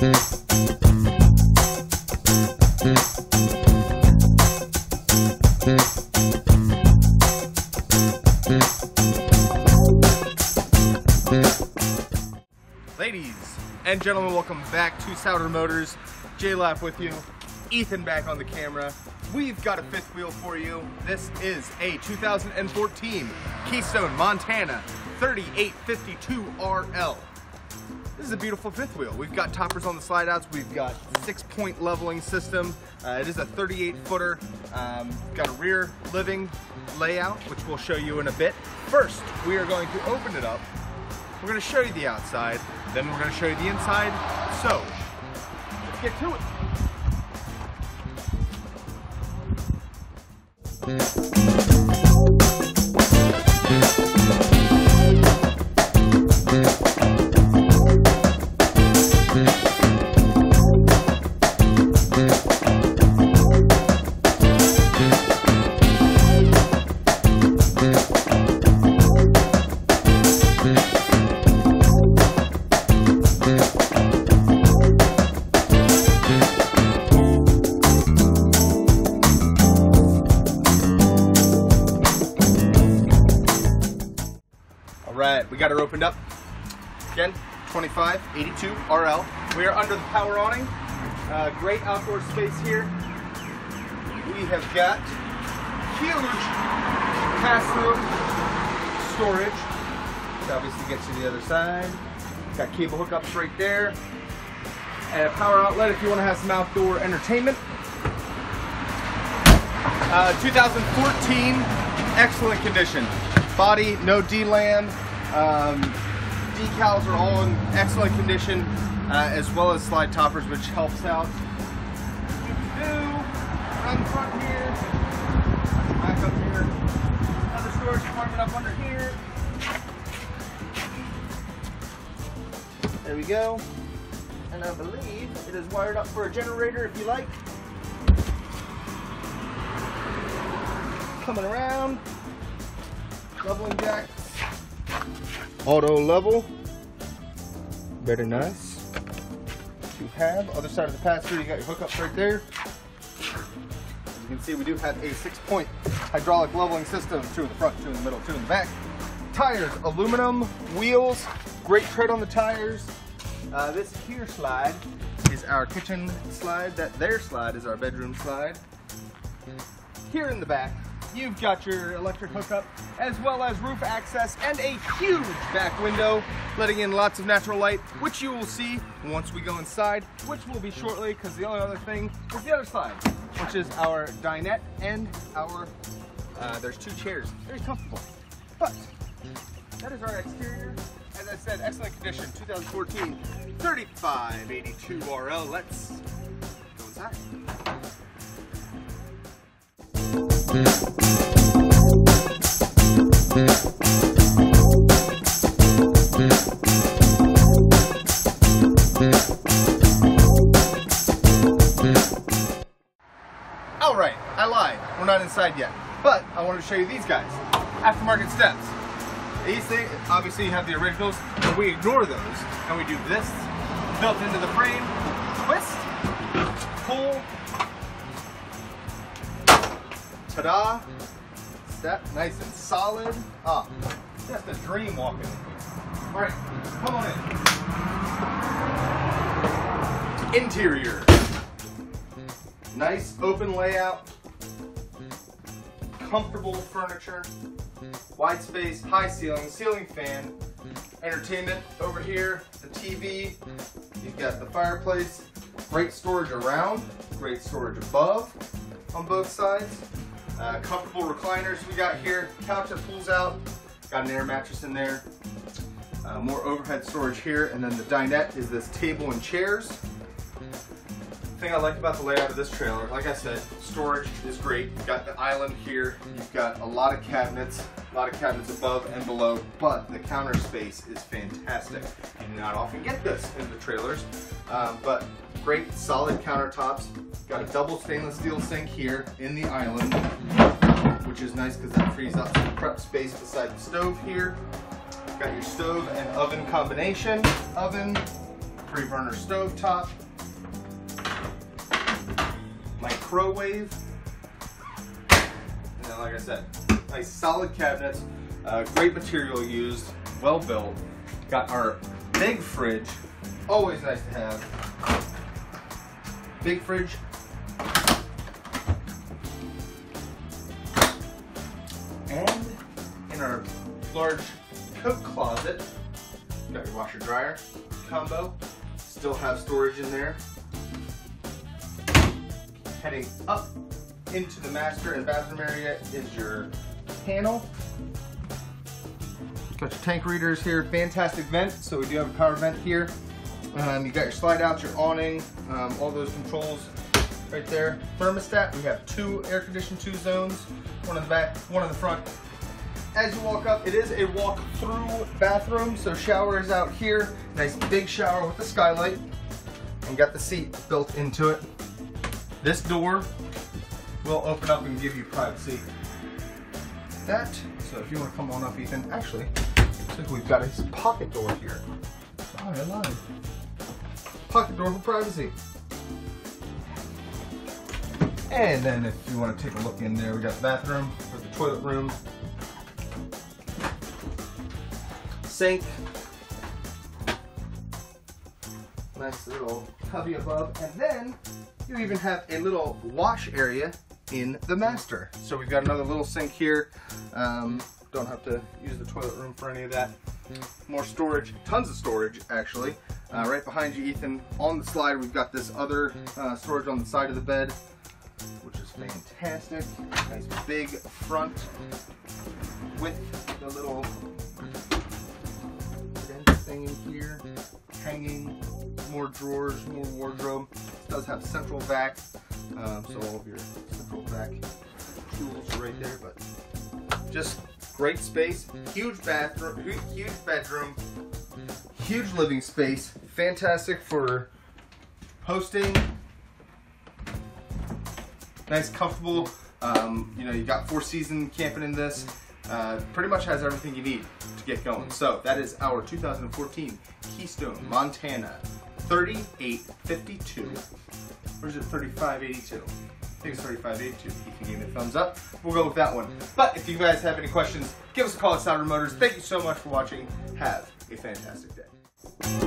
Ladies and gentlemen, welcome back to Sauder Motors. J-Lap with you. Ethan back on the camera. We've got a fifth wheel for you. This is a 2014 Keystone Montana 3852RL. Is a beautiful fifth wheel. We've got toppers on the slide outs. We've got six point leveling system. Uh, it is a 38 footer. Um, got a rear living layout, which we'll show you in a bit. First, we are going to open it up. We're going to show you the outside, then we're going to show you the inside. So, let's get to it. Again, 2582 RL. We are under the power awning. Uh, great outdoor space here. We have got huge pass-through storage. Which obviously gets you the other side. Got cable hookups right there. And a power outlet if you want to have some outdoor entertainment. Uh, 2014, excellent condition. Body, no D-land. Um, decals are all in excellent condition, uh, as well as slide toppers, which helps out. Front here, back up here, another storage compartment up under here. There we go. And I believe it is wired up for a generator if you like. Coming around, leveling jack, auto level, very nice to have. Other side of the pass-through, you got your hookups right there. As you can see, we do have a six-point hydraulic leveling system, two in the front, two in the middle, two in the back. Tires, aluminum wheels, great tread on the tires. Uh, this here slide is our kitchen slide. That there slide is our bedroom slide. Here in the back, you've got your electric hookup, as well as roof access and a huge back window, letting in lots of natural light, which you will see once we go inside, which will be shortly, because the only other thing is the other side, which is our dinette and our, uh, there's two chairs, very comfortable. But, that is our exterior. As I said, excellent condition, 2014 3582 RL. Let's go inside. All right, I lied. We're not inside yet, but I wanted to show you these guys. Aftermarket steps. These things, obviously you have the originals, but we ignore those, and we do this, built into the frame, twist, pull, ta-da, step, nice and solid. Ah, just a dream walking. All right, come on in. Interior. Nice open layout, comfortable furniture, wide space, high ceiling, ceiling fan, entertainment over here, the TV, you've got the fireplace, great storage around, great storage above on both sides, uh, comfortable recliners we got here, couch that pulls out, got an air mattress in there, uh, more overhead storage here, and then the dinette is this table and chairs thing I like about the layout of this trailer, like I said, storage is great. You've got the island here. You've got a lot of cabinets, a lot of cabinets above and below, but the counter space is fantastic. You do not often get this in the trailers, um, but great solid countertops. Got a double stainless steel sink here in the island, which is nice because that frees up some prep space beside the stove here. Got your stove and oven combination. Oven, three burner stove top, microwave, and then like I said, nice solid cabinets, uh, great material used, well built. Got our big fridge, always nice to have. Big fridge. And in our large coat closet, you got your washer dryer combo. Still have storage in there. Heading up into the master and bathroom area is your panel. Got your tank readers here, fantastic vent. So we do have a power vent here. Um, you got your slide outs, your awning, um, all those controls right there. Thermostat, we have two air conditioned two zones, one in the back, one in the front. As you walk up, it is a walk-through bathroom, so shower is out here. Nice big shower with the skylight, and got the seat built into it. This door will open up and give you privacy. That, so if you want to come on up, Ethan, actually, looks like we've got a pocket door here. Oh, I lied. Pocket door for privacy. And then if you want to take a look in there, we got the bathroom with the toilet room. Sink. Nice little cubby above. And then you even have a little wash area in the master. So we've got another little sink here. Um, don't have to use the toilet room for any of that. More storage, tons of storage actually. Uh, right behind you, Ethan, on the slide, we've got this other uh, storage on the side of the bed, which is fantastic. Nice big front with the little thing in here, hanging, more drawers, more wardrobe. It does have central vac, um, so all of your central vac tools are right there, but just great space, huge bathroom, huge bedroom, huge living space, fantastic for hosting. Nice, comfortable. Um, you know, you got four season camping in this. Uh, pretty much has everything you need to get going. So that is our 2014 Keystone Montana 3852. Or is it 3582? I think it's 3582. You can give me a thumbs up. We'll go with that one. But if you guys have any questions, give us a call at Sauder Motors. Thank you so much for watching. Have a fantastic day. Mm.